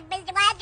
abençoado